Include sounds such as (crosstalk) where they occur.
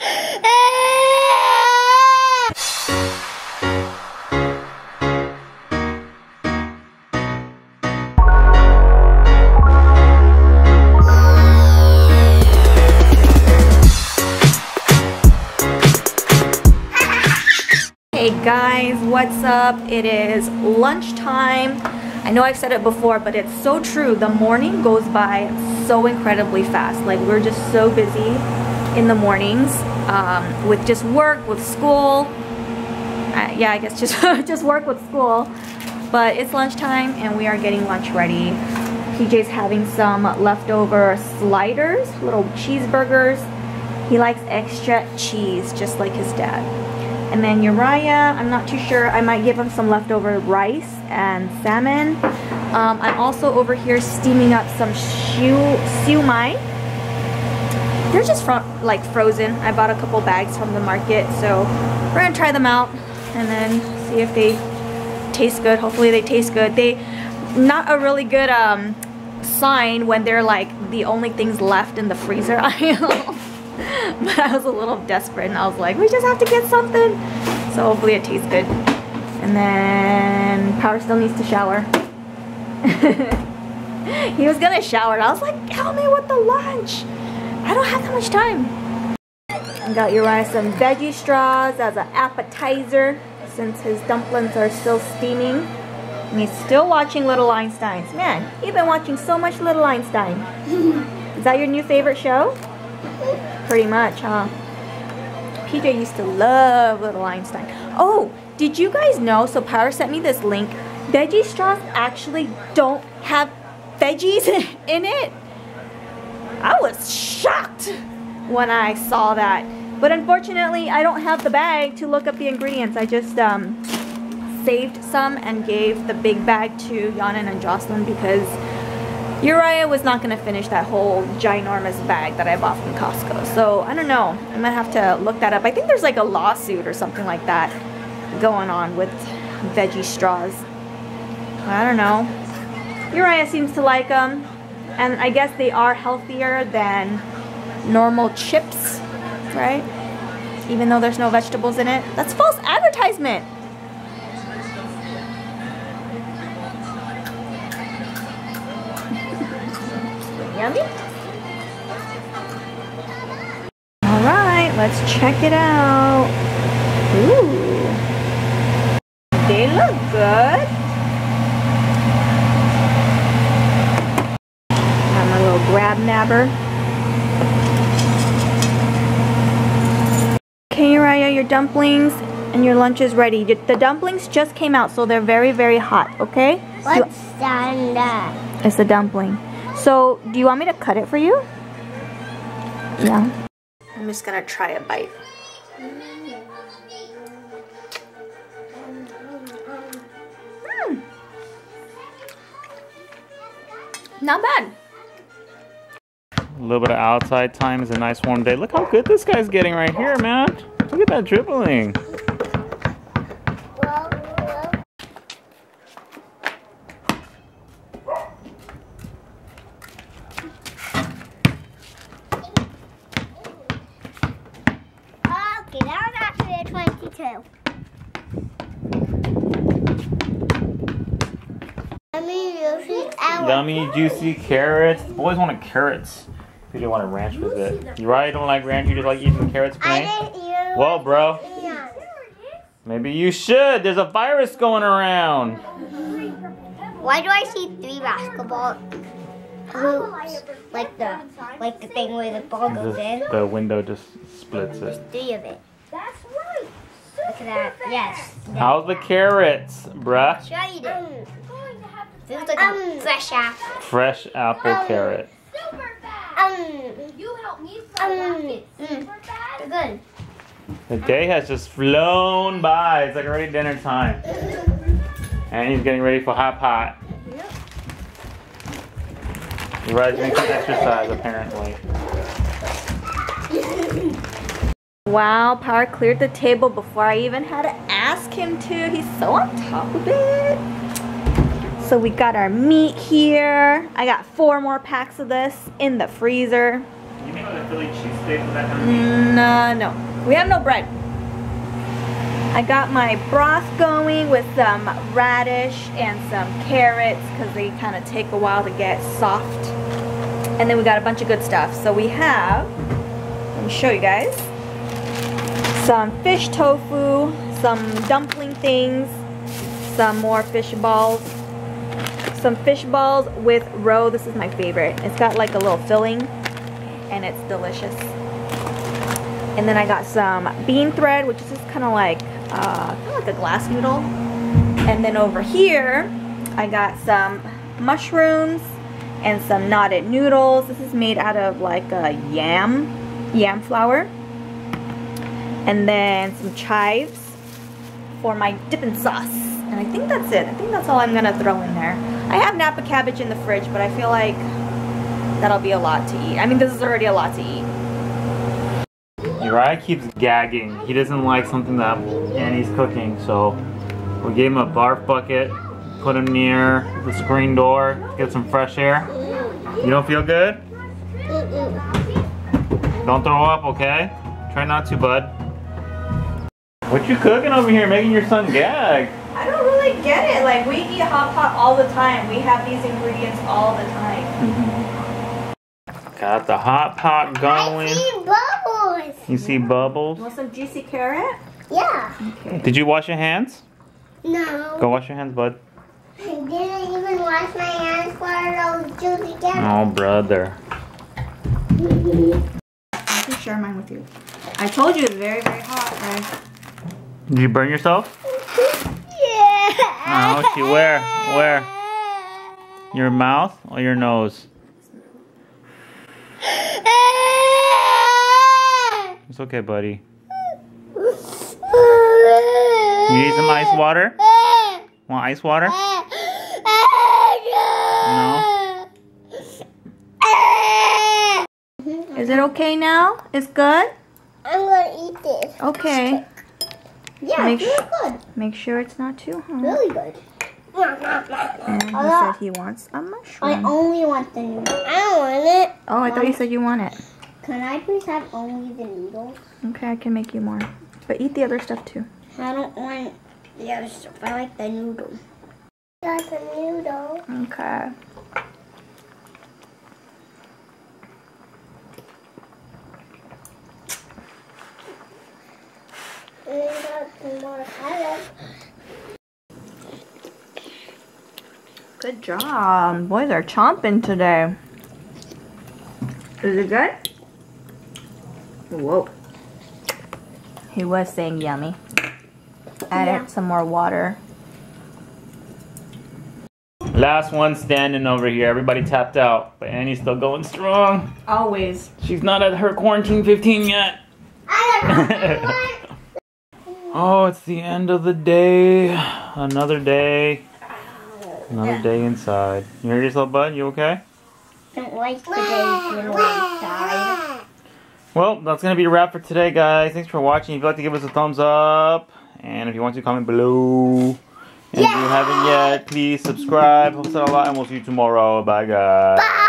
Hey guys, what's up? It is lunchtime. I know I've said it before, but it's so true. The morning goes by so incredibly fast. Like we're just so busy in the mornings um, with just work, with school. Uh, yeah, I guess just (laughs) just work with school. But it's lunchtime and we are getting lunch ready. PJ's having some leftover sliders, little cheeseburgers. He likes extra cheese, just like his dad. And then Uriah, I'm not too sure. I might give him some leftover rice and salmon. Um, I'm also over here steaming up some siu, mai. They're just like frozen. I bought a couple bags from the market. So we're to try them out and then see if they taste good. Hopefully they taste good. They, not a really good um, sign when they're like the only things left in the freezer (laughs) aisle. (laughs) but I was a little desperate and I was like, we just have to get something. So hopefully it tastes good. And then Power still needs to shower. (laughs) he was gonna shower and I was like, help me with the lunch. I don't have that much time. I got Uriah some veggie straws as an appetizer since his dumplings are still steaming. And he's still watching Little Einsteins. Man, you've been watching so much Little Einstein. (laughs) Is that your new favorite show? Pretty much, huh? PJ used to love Little Einstein. Oh, did you guys know? So Power sent me this link. Veggie straws actually don't have veggies (laughs) in it. I was shocked when I saw that. But unfortunately, I don't have the bag to look up the ingredients. I just um, saved some and gave the big bag to Yanan and Jocelyn because Uriah was not going to finish that whole ginormous bag that I bought from Costco. So, I don't know. I might have to look that up. I think there's like a lawsuit or something like that going on with veggie straws. I don't know. Uriah seems to like them. And I guess they are healthier than normal chips, right? Even though there's no vegetables in it. That's false advertisement. (laughs) Yummy? Alright, let's check it out. Ooh. They look good. Got my little grab nabber. Okay, Uriah, your dumplings and your lunch is ready. The dumplings just came out, so they're very, very hot, okay? What's that? It's a dumpling. So, do you want me to cut it for you? Yeah. I'm just gonna try a bite. Mm. Not bad. A little bit of outside time is a nice warm day. Look how good this guy's getting right here, man. Look at that dribbling. Okay, that was actually a 22. I mean, you see, I want- Yummy, juicy carrots. The Boys wanted carrots. You didn't want a ranch with it. You right? Don't like ranch. You just like eating carrots I plain. Well, bro, maybe you should. There's a virus going around. Why do I see three basketball hoops? Like the like the thing where the ball goes in. The, the window just splits it. Three of it. That's right. Look at that. Yes. How's the carrots, bruh? Tried it. Feels like a fresh apple. Fresh apple um, carrot. Um. You help me um, mm, They're good. The day has just flown by. It's like already dinner time. And he's getting ready for hot pot. He's ready to make some exercise, apparently. Wow, Power cleared the table before I even had to ask him to. He's so on top of it. So we got our meat here. I got four more packs of this in the freezer. You make the Philly cheesesteak with that kind of meat? No, no. We have no bread. I got my broth going with some radish and some carrots because they kind of take a while to get soft. And then we got a bunch of good stuff. So we have, let me show you guys, some fish tofu, some dumpling things, some more fish balls, some fish balls with roe. This is my favorite. It's got like a little filling and it's delicious. And then I got some bean thread, which is just kind of like, uh, like a glass noodle. And then over here, I got some mushrooms and some knotted noodles. This is made out of like a yam, yam flour. And then some chives for my dipping sauce. And I think that's it. I think that's all I'm gonna throw in there. I have Napa cabbage in the fridge, but I feel like that'll be a lot to eat. I mean, this is already a lot to eat. Uriah keeps gagging. He doesn't like something that Annie's cooking, so we gave him a barf bucket, put him near the screen door, get some fresh air. You don't feel good? Don't throw up, okay? Try not to, bud. What you cooking over here, making your son gag? I don't really get it. Like, we eat hot pot all the time. We have these ingredients all the time. Mm-hmm. Got the hot pot going. I going. see bubbles. You see bubbles? Want some juicy carrot? Yeah. Okay. Did you wash your hands? No. Go wash your hands, bud. I didn't even wash my hands for those juicy carrots. Oh, brother. I can share mine with you. I told you it's very, very hot, guys. Did you burn yourself? Yeah. Oh, she where? Where? Your mouth or your nose? It's okay, buddy. You need some ice water? Want ice water? No? Is it okay now? It's good? I'm gonna eat this. Okay. Yeah, Make it's good. Make sure it's not too hot. Really good. And he said he wants a I mushroom. I only want the noodles. I don't want it. Oh, I thought you said you want it. Can I please have only the noodles? Okay, I can make you more. But eat the other stuff too. I don't want the other stuff. I like the noodles. Got the noodle. Okay. And then got some more carrots. Good job. Boys are chomping today. Is it good? Whoa. He was saying yummy. Add Yeah. some more water. Last one standing over here. Everybody tapped out, but Annie's still going strong. Always. She's not at her quarantine 15 yet. (laughs) Oh, it's the end of the day. Another day. Another day inside. You hear yourself, bud? You okay? don't like the days inside. Well, that's going to be a wrap for today, guys. Thanks for watching. If you'd like to give us a thumbs up, and if you want to, comment below. And if you haven't yet, please subscribe. Out a lot, and we'll see you tomorrow. Bye, guys. Bye.